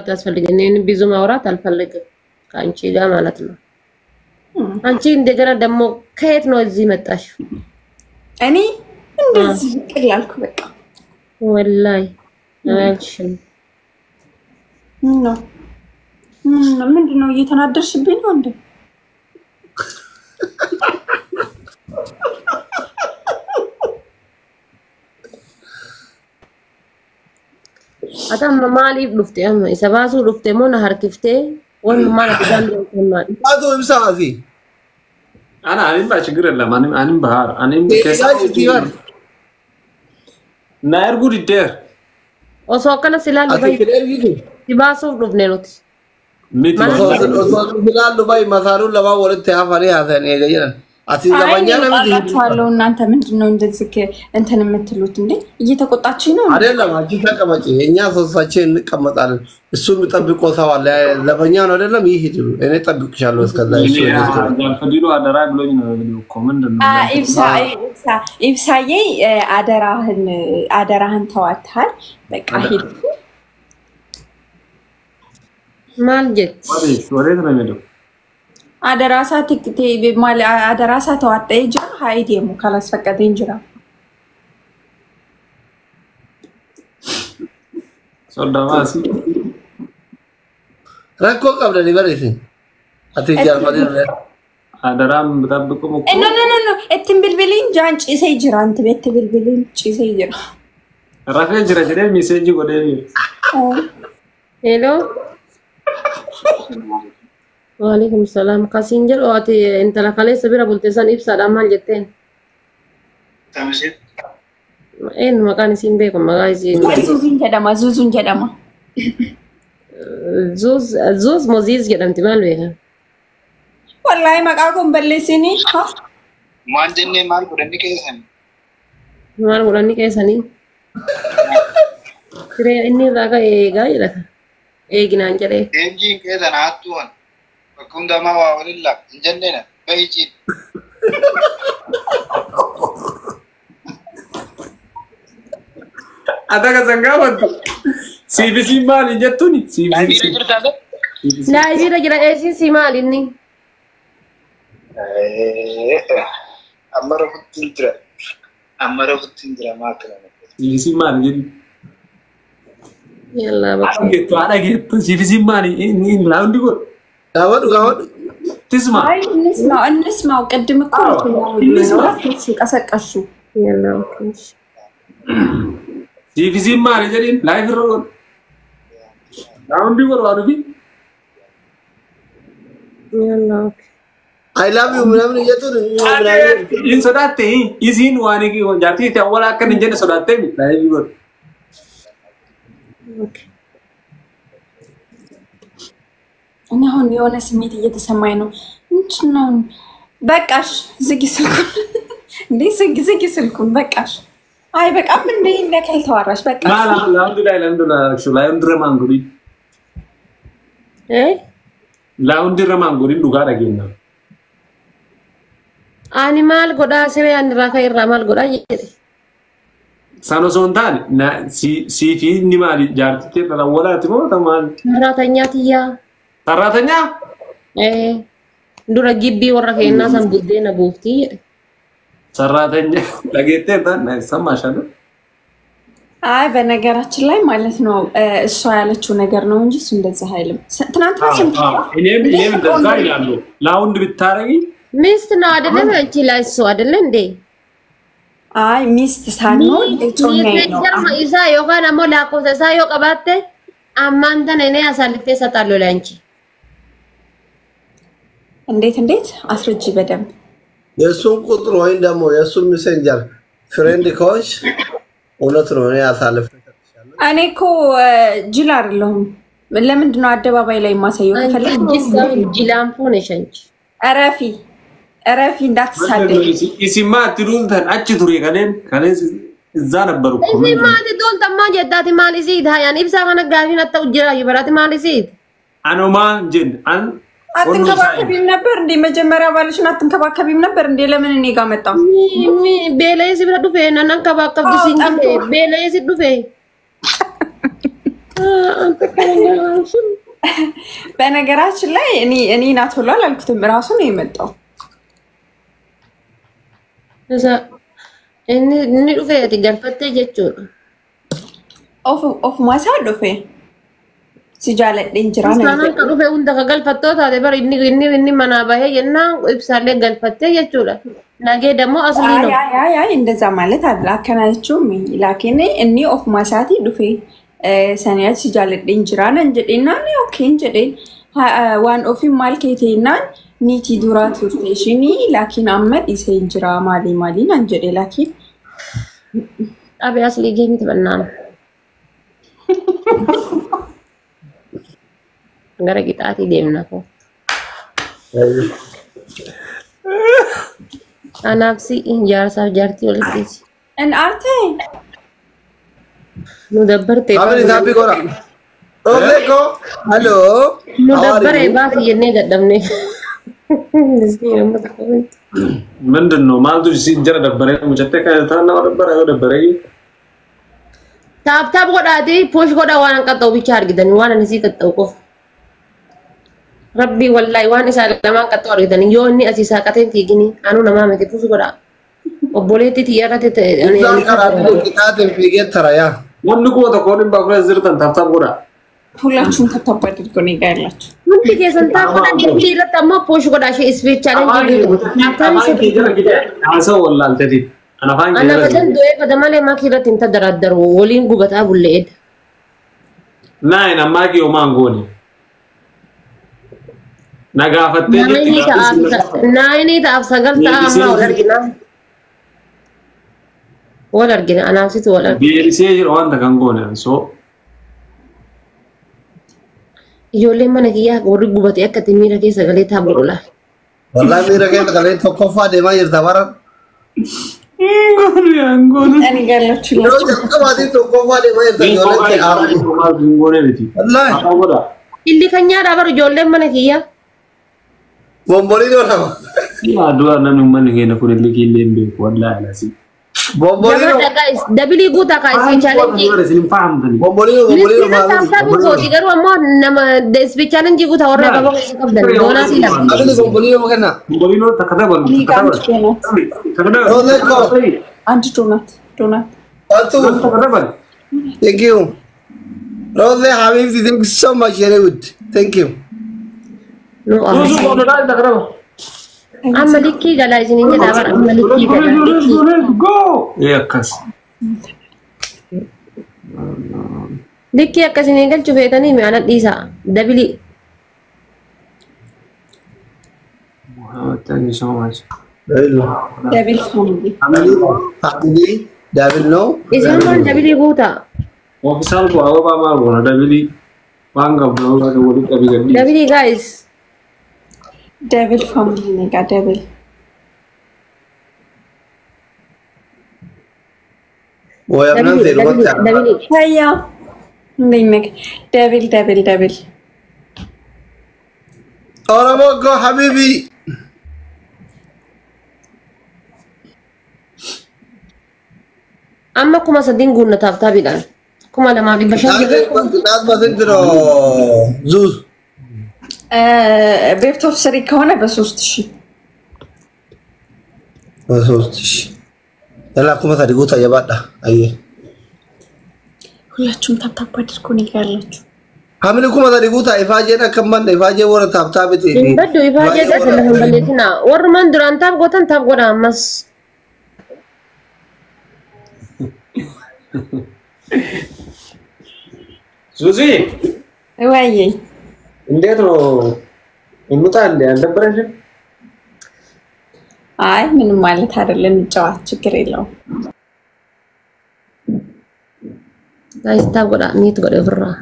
አያስፈልግም። እኔን ብዙ ማውራት አልፈልግም ከአንቺ ጋር ማለት ነው። አንቺ እንደገና ደግሞ ከየት ነው እዚህ መጣሽ? እኔ እንደዚህ ቅላልኩ በቃ ወላይ አልሽም። ምንድን ነው እየተናደርሽብኝ ነው እንዴ? ata amma maaliif dhufte amma isa baasuu dhufte moo na harkiftee wanuma hmm. maal isaan beekamaan. Baatu ibsaa fi. Ana anin ba chigir illam anin anin bahar anin eh, keessa. Na ergu diddeer. Osoo akkanas ilaallu bayi. Si baasuuf dhufne nuti. Miti. Osoo ilaallu bayi masaanuun lamaan walitti. እላችኋለሁ። እናንተ ምንድን ነው እንደዚህ ከ- እንትን የምትሉት እንዴ? እየተቆጣችኝ ነው? አይደለም አንቺ ተቀመጪ። እኛ ሶስታችን እንቀመጣለን። እሱ የሚጠብቆ ሰው አለ። ለበኛ ነው አይደለም። ይህ ሂድ እኔ ጠብቅሻለሁ። እስከዛ አደራ ብሎኝ ነው እኮ ምንድን ነው ኢብሳዬ አደራህን አደራህን ተዋትሃል። በቃ ሂድ። ወዴት ወዴት ነው የሚሄደው? አደራሳ ትክቴ ማል አደራሳ ተዋጣ ጅራ ሀይድ የሙ ካላስፈቀደኝ ጅራ ሶዳማሲ ረኮ ቀብደን ይበሬት አቲ ጃልፋሪ አደራም ብጠብቁም እኮ ኖ ኖ ኖ ኖ እትን ብልብሊን ጃን ጭሴ ጅራ እንት ቤት ብልብሊን ጭሴ ጅራ ረፌ ጅረ ጅሬ ሚሴንጂ ጎዴ hello Waalaikumsalam. Kasinjal o oh, ati eh, entala kale sabira bultesan ipsa da mal yeten. Tamisit. En makani sinbe ko magai ji. Zuzun jada ma zuzun jada ma. Zuz zuz moziz jada timal we. Wallahi ma ka ko balle sini. Ma jinne mar ko rani san. Mar ko rani sani. Kre enni daga e gaira. E ginan jare. Enji ke da. Bakkumdama waa walillah hin jenneen bahiiciin. Ata kasan gaafattu siibisiin maali jettuuni? Laayibiira jira eesiin si maali inni? Eh, Amma rafuttiin jira. Amma rafuttiin jira maa kana. Siibisiin maali jennu? Yallaa bakka. gitu, geettu gitu, si siibisiin maali inni eh, hundi godhu. ጋወዱ Tisma. አይ እንስማው እንስማው። ቅድም እኮ irra godhu. Laawundi godhu waa dhufi. yallaa bakka አይ ላቭ ዩ ምናምን እየቱን ምናምን Hin sodaatte isiin waan jaartii ta'e awwaala akka hin እኔ አሁን የሆነ ስሜት እየተሰማኝ ነው። ምንድን ነው? በቃሽ፣ ዝጊ ስልኩን። እንዴ ዝጊ ዝጊ ስልኩን። በቃሽ። አይ በቃም እንደ ነከል ተዋራሽ። በቃሽ። irra eh godhaa jedhe San osoo hin taane na- si- siifi inni maali jaartitti irra awwaalaati moo ta'u maali? saraatanyaa tiyyaa Sarraatanya? eh dura gibbii warra keenyaa san buddeena buuftii jedhe Sarraatanya dhageettee ta'an ሰማሻለ? አይ በነገራችን ላይ ማለት ነው እሷ ያለችው ነገር ነው እንጂ እሱ እንደዛ አይልም። ትናንትና ስንት እኔም እኔም እንደዛ ይላሉ። ላውንድ ብታረጊ ሚስት ነው አይደለም አንቺ ላይ እሱ አይደለ እንዴ አይ ሚስት ሳንሆን እጮኛዬ ነው። lakkoofsa isaa yoo qabaatte ammaan tana inni asaaliftee እሰጣለሁ ለአንቺ እንዴት እንዴት አስረጂ በደንብ የእሱን ቁጥር ወይም ደግሞ የእሱን ሜሴንጀር ፍሬንድ ከሆንሽ እውነት ነው። እኔ አሳልፍ እኔ እኮ እ፣ ጅል አይደለሁም። ለምንድን ነው አደባባይ ላይ የማሳየው? ከፈለግ ጅላንፎ ነሽ አንቺ እረፊ እረፊ፣ እንዳትሳደብ። ኢሲማ ትሉልተን አች ቱሬ ከሌን ከሌ እዛ ነበሩ isiit hayaan ibsaa kana gaafiin hatta ujjira yibaraati maal isiit አኖማ ጅን አን አትንከባከቢም ነበር እንዴ? መጀመሪያ ባልሽን አትንከባከቢም ነበር እንዴ? ለምን እኔ ጋር መጣ? siin dhufe beelayee si dhufe አንተ ከነገራችን በነገራችን ላይ እኔ እኔ ናት ሁሉ አላልኩትም፣ ራሱ ነው የመጣው። inni dhufee ati galfattee jechuudha. ኦፍ ኦፍ ማሳ ዶፌ ሲጃለዴን ጅራ Isaanan kan dhufe hunda ka galfattoo taate bara inni inni inni manaa bahee jennaan ibsaallee galfattee jechuudha. Nagee dammoo aslii no. ያይ እንደዛ ማለት አለ አከናችሁም ላኪን እኒ ኦፍ ማሳቲ ዱፌ ሰኒያት ሲጃለዴን ጅራ ነን ጀዴና ኦኬን ጀዴን ዋን ኦፊ ማል ኬቴናን ኒቲ ዱራ ቱርቴሽኒ ላኪን አመድ ኢሴን ጅራ ማሊ ማሊ ናን ጀዴ ላኪን Dhaabee aslii geemiti bannaan. Gara qixaatii deemna koo. Kanaaf si jaarsaaf jaartii walittiisi. እን አርቴ Nu dabbartee Abin isaaf godha. Roleeko. Hello. nu How are dabbaree you? baasii jennee gadhabne. Miskiin uummata qabeenya. ምንድን ነው ማለቱ ሲጀረ ደበረ ሙጨቴ ከታና ደበረ ደበረ Taap taap godhaati puush godhaa waan hanqaxxa'u bichaa argitanii waan ani sii qaxxa'u qofa. Rabbii wallaahi waan isaa lamaan qaxxa'u argitanii yoo inni asii saaqatee hin fiigini anuu namaa miti puush godhaa. Obboleetti xiyyaarratti Isaan karaa qixaatiin fiigee tara yaa. wanni kuma tokko hin baafne zirtan taaftaaf godha ሁላችሁም ተታባ አድርጎ ነው ጋ ያላችሁ Hundi keessan taap godhaa dinti irratti ammoo puush godhaa ishee ispeechaalee jiru. haasa'u wallaalteeti an afaan Ana kee badan du'ee bada Na gaafattee jirti gaaffiis na inni taa'absa galtaa ammaa wal argina. Wal argina anaafsitu wal argina. Beeksisee jira wanta kan goone so. Ijoolleen mana kiyyaa warri gubatee akka itti miira keessa galee taa'u godhula. Wallaan miira keessa galee tokkoffaa deemaa jirta bara. Ngoonu yaa ngoonu. Ani gallachuun. Yeroo jalqabaatiin tokkoffaa deemaa jirta ijoolleen ta'aamu. Wallaahi. Illi kan nyaadhaa bara ijoolleen mana kiyyaa. Bombolino na ya dua na numa ningine kuniliki lembe wallahi lazima Bombolino guys dabili guta guys ah, challenge Bombolino Bombolino sababu so digaru ammo nama des challenge guta orre baba ko kabdan dona sila abin Bombolino mkena Bombolino takada bal takada role ko anti tonat tonat. Atu takada bal thank you. Rose Habib thank you so much Yerewood thank you. amma likkii galaa isiniin jedhaa bara amma likkii galaa likkii akka isiniin galchu feetanii mi'aana dhiisaa dabili dabil no isin kun dabili guuta ofisaal ku awaba maal gona dabili waan qabdu walitti qabi gadhiis dabili guys. devil from ने का devil Devil, Devil, Devil. Devil, Devil, devil Devil, Devil, Devil. Devil, devil devil devil और अब को हबीबी أما كما Devil. قلنا تاب تابي كما لما Devil. Devil, تقدروا زوز ቤፍቶፍ ስሪ ከሆነ በሶስት ሺ Basosti. Yalla kuma sadi guuta jabaadha. Ayyee. ሁላችሁም ታፕታፕ አድርጎ ጋ ያላችሁ Hamni kuma sadi guuta ifaajeen akka hin banne ifaajee warra taaptaabiti. hin baddu ifaa jedha isin lafa hin balleessinaa. Warrumaan duraan taaf gootan እንዴት ነው? እንውጣ እንዴ አልነበረሽም? አይ ምንም ማለት አይደለም እንጫወት ችግር የለውም taaf godha niit godhe ofirraa.